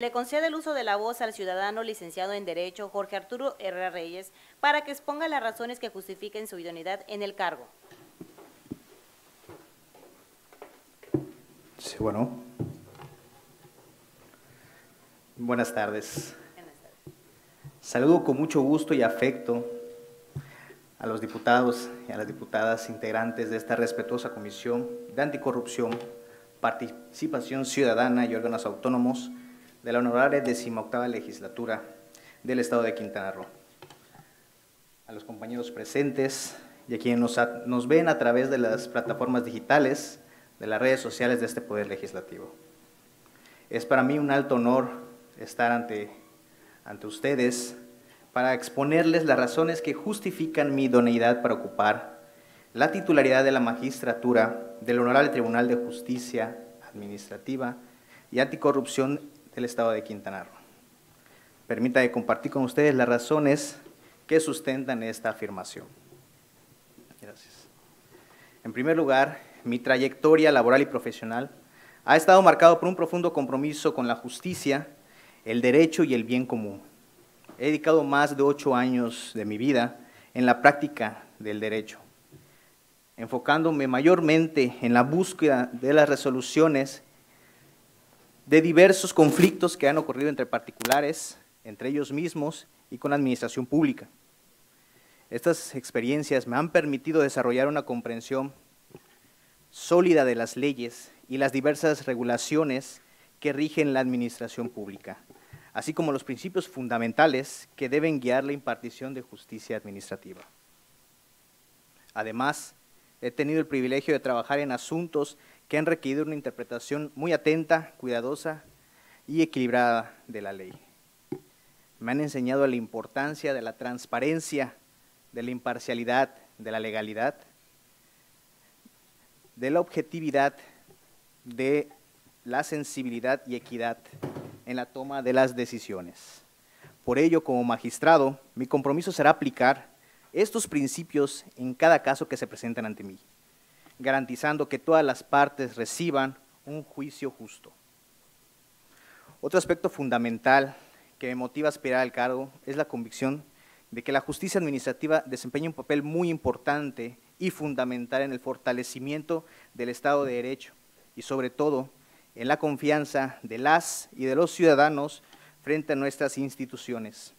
Le concede el uso de la voz al ciudadano licenciado en Derecho Jorge Arturo Herrera Reyes para que exponga las razones que justifiquen su idoneidad en el cargo. Sí, bueno. Buenas tardes. Saludo con mucho gusto y afecto a los diputados y a las diputadas integrantes de esta respetuosa Comisión de Anticorrupción, Participación Ciudadana y Órganos Autónomos de la honorable decimoctava legislatura del Estado de Quintana Roo. A los compañeros presentes y a quienes nos, nos ven a través de las plataformas digitales, de las redes sociales de este Poder Legislativo. Es para mí un alto honor estar ante, ante ustedes para exponerles las razones que justifican mi idoneidad para ocupar la titularidad de la magistratura del Honorable Tribunal de Justicia Administrativa y Anticorrupción del Estado de Quintana Roo. Permítame compartir con ustedes las razones que sustentan esta afirmación. Gracias. En primer lugar, mi trayectoria laboral y profesional ha estado marcado por un profundo compromiso con la justicia, el derecho y el bien común. He dedicado más de ocho años de mi vida en la práctica del derecho, enfocándome mayormente en la búsqueda de las resoluciones de diversos conflictos que han ocurrido entre particulares, entre ellos mismos y con la administración pública. Estas experiencias me han permitido desarrollar una comprensión sólida de las leyes y las diversas regulaciones que rigen la administración pública, así como los principios fundamentales que deben guiar la impartición de justicia administrativa. Además, he tenido el privilegio de trabajar en asuntos que han requerido una interpretación muy atenta, cuidadosa y equilibrada de la ley. Me han enseñado la importancia de la transparencia, de la imparcialidad, de la legalidad, de la objetividad, de la sensibilidad y equidad en la toma de las decisiones. Por ello, como magistrado, mi compromiso será aplicar estos principios en cada caso que se presenten ante mí garantizando que todas las partes reciban un juicio justo. Otro aspecto fundamental que me motiva a aspirar al cargo es la convicción de que la justicia administrativa desempeña un papel muy importante y fundamental en el fortalecimiento del Estado de Derecho y sobre todo en la confianza de las y de los ciudadanos frente a nuestras instituciones.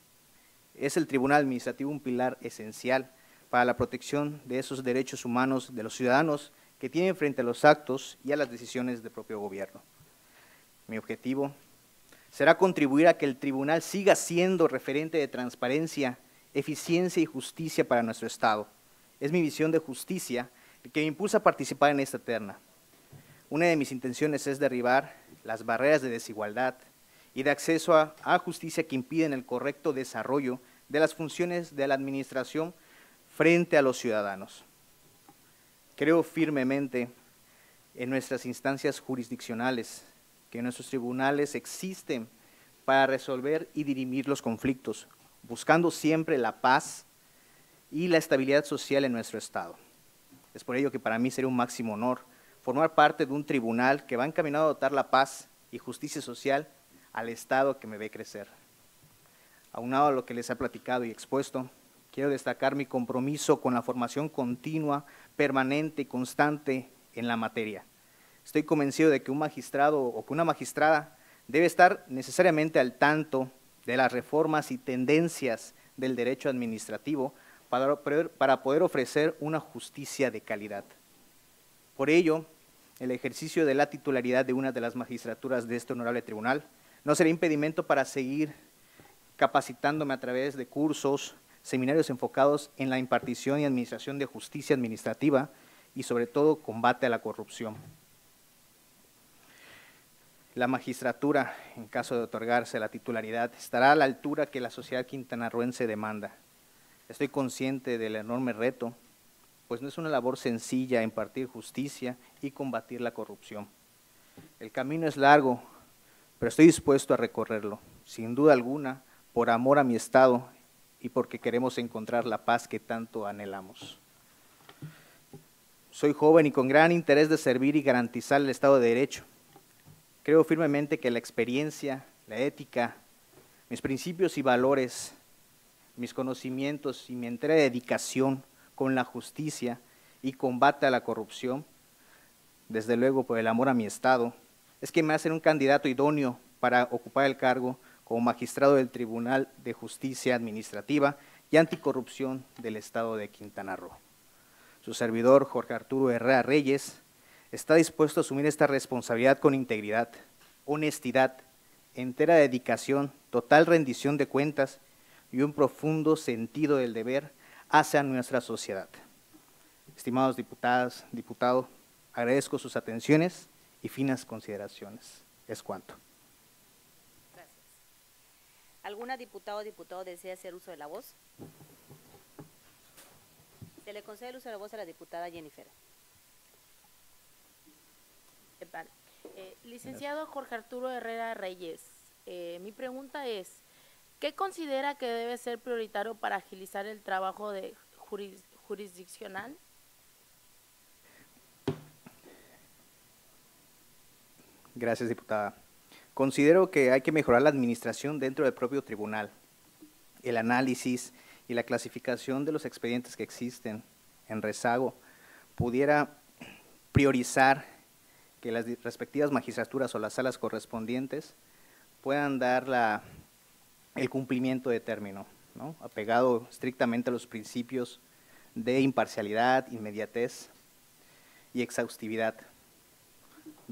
Es el Tribunal Administrativo un pilar esencial para la protección de esos derechos humanos de los ciudadanos que tienen frente a los actos y a las decisiones del propio gobierno. Mi objetivo será contribuir a que el tribunal siga siendo referente de transparencia, eficiencia y justicia para nuestro Estado. Es mi visión de justicia que me impulsa a participar en esta terna. Una de mis intenciones es derribar las barreras de desigualdad y de acceso a, a justicia que impiden el correcto desarrollo de las funciones de la administración frente a los ciudadanos. Creo firmemente en nuestras instancias jurisdiccionales, que nuestros tribunales existen para resolver y dirimir los conflictos, buscando siempre la paz y la estabilidad social en nuestro Estado. Es por ello que para mí sería un máximo honor formar parte de un tribunal que va encaminado a dotar la paz y justicia social al Estado que me ve crecer. Aunado a lo que les he platicado y expuesto, quiero destacar mi compromiso con la formación continua, permanente y constante en la materia. Estoy convencido de que un magistrado o que una magistrada debe estar necesariamente al tanto de las reformas y tendencias del derecho administrativo para, poder ofrecer una justicia de calidad. Por ello, el ejercicio de la titularidad de una de las magistraturas de este honorable tribunal no será impedimento para seguir capacitándome a través de cursos, seminarios enfocados en la impartición y administración de justicia administrativa y sobre todo combate a la corrupción. La magistratura, en caso de otorgarse la titularidad, estará a la altura que la sociedad quintanarroense demanda. Estoy consciente del enorme reto, pues no es una labor sencilla impartir justicia y combatir la corrupción. El camino es largo, pero estoy dispuesto a recorrerlo, sin duda alguna, por amor a mi Estado y porque queremos encontrar la paz que tanto anhelamos. Soy joven y con gran interés de servir y garantizar el Estado de Derecho. Creo firmemente que la experiencia, la ética, mis principios y valores, mis conocimientos y mi entera dedicación con la justicia y combate a la corrupción, desde luego por el amor a mi Estado, es que me hacen un candidato idóneo para ocupar el cargo como magistrado del Tribunal de Justicia Administrativa y Anticorrupción del Estado de Quintana Roo. Su servidor, Jorge Arturo Herrera Reyes, está dispuesto a asumir esta responsabilidad con integridad, honestidad, entera dedicación, total rendición de cuentas y un profundo sentido del deber hacia nuestra sociedad. Estimados diputadas, diputado, agradezco sus atenciones y finas consideraciones. Es cuanto. ¿Alguna diputada o diputado desea hacer uso de la voz? Se le concede el uso de la voz a la diputada Jennifer. ¿Qué tal? Eh, licenciado Jorge Arturo Herrera Reyes, eh, mi pregunta es, ¿qué considera que debe ser prioritario para agilizar el trabajo de juris- jurisdiccional? Gracias, diputada. Considero que hay que mejorar la administración dentro del propio tribunal, el análisis y la clasificación de los expedientes que existen en rezago pudiera priorizar que las respectivas magistraturas o las salas correspondientes puedan dar el cumplimiento de término, ¿no? apegado estrictamente a los principios de imparcialidad, inmediatez y exhaustividad.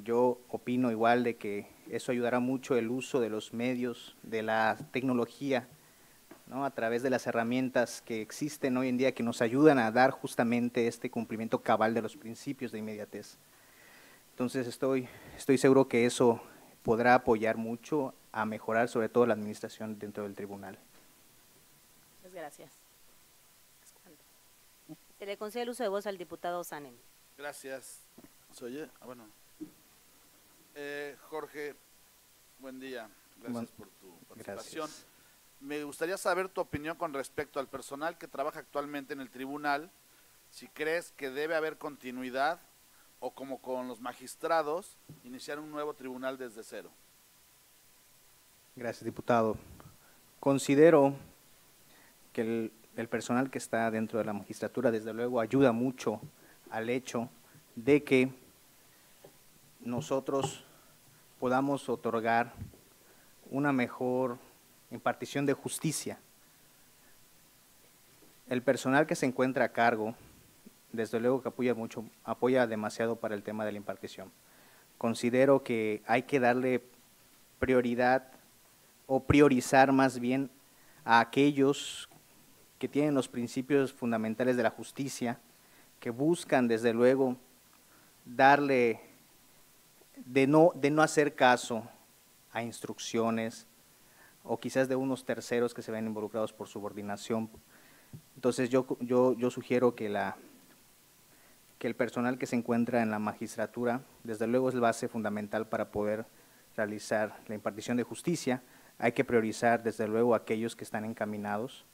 Yo opino igual de que eso ayudará mucho el uso de los medios, de la tecnología, ¿no? a través de las herramientas que existen hoy en día que nos ayudan a dar justamente este cumplimiento cabal de los principios de inmediatez. Entonces estoy, estoy seguro que eso podrá apoyar mucho a mejorar sobre todo la administración dentro del tribunal. Muchas gracias. Se le concede el uso de voz al diputado Sanem. Gracias. ¿Se oye? Ah, bueno. Eh, Jorge, buen día. Gracias por tu participación. Gracias. Me gustaría saber tu opinión con respecto al personal que trabaja actualmente en el tribunal. Si crees que debe haber continuidad o como con los magistrados, iniciar un nuevo tribunal desde cero. Gracias, diputado. Considero que el, el personal que está dentro de la magistratura, desde luego, ayuda mucho al hecho de que nosotros podamos otorgar una mejor impartición de justicia. El personal que se encuentra a cargo, desde luego que apoya mucho, apoya demasiado para el tema de la impartición. Considero que hay que darle prioridad o priorizar más bien a aquellos que tienen los principios fundamentales de la justicia, que buscan desde luego darle, de no, de no hacer caso a instrucciones o quizás de unos terceros que se ven involucrados por subordinación. Entonces yo, yo, yo sugiero que, la, que el personal que se encuentra en la magistratura, desde luego es la base fundamental para poder realizar la impartición de justicia, hay que priorizar desde luego aquellos que están encaminados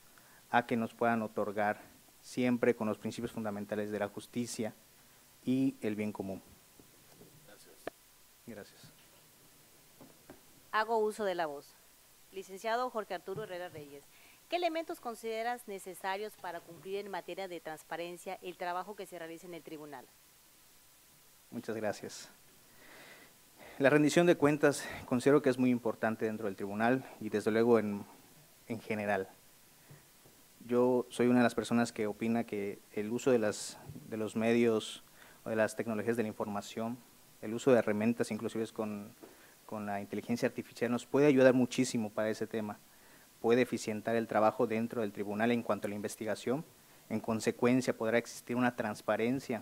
a que nos puedan otorgar siempre con los principios fundamentales de la justicia y el bien común. Gracias. Hago uso de la voz. Licenciado Jorge Arturo Herrera Reyes, ¿qué elementos consideras necesarios para cumplir en materia de transparencia el trabajo que se realiza en el tribunal? Muchas gracias. La rendición de cuentas considero que es muy importante dentro del tribunal y desde luego en, en general. Yo soy una de las personas que opina que el uso de, las, de los medios o de las tecnologías de la información, el uso de herramientas inclusive con, con la inteligencia artificial nos puede ayudar muchísimo para ese tema. Puede eficientar el trabajo dentro del tribunal en cuanto a la investigación. En consecuencia, podrá existir una transparencia,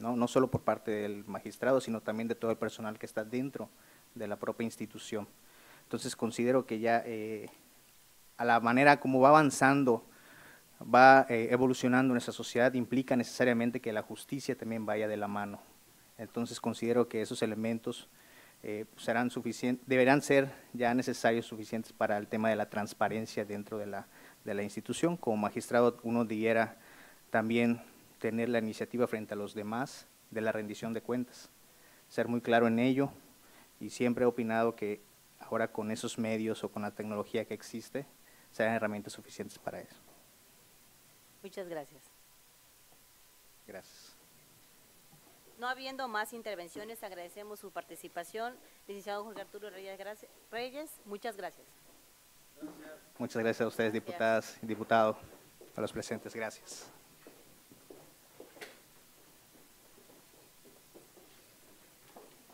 ¿no? no solo por parte del magistrado, sino también de todo el personal que está dentro de la propia institución. Entonces, considero que ya eh, a la manera como va avanzando, va eh, evolucionando nuestra sociedad, implica necesariamente que la justicia también vaya de la mano. Entonces, considero que esos elementos eh, serán suficientes, deberán ser ya necesarios suficientes para el tema de la transparencia dentro de la, de la institución. Como magistrado uno debiera también tener la iniciativa frente a los demás de la rendición de cuentas, ser muy claro en ello y siempre he opinado que ahora con esos medios o con la tecnología que existe, sean herramientas suficientes para eso. Muchas gracias. Gracias. No habiendo más intervenciones, agradecemos su participación. Licenciado Jorge Arturo Reyes, gracias- Reyes muchas gracias. Muchas gracias a ustedes, diputadas y diputados, a los presentes. Gracias.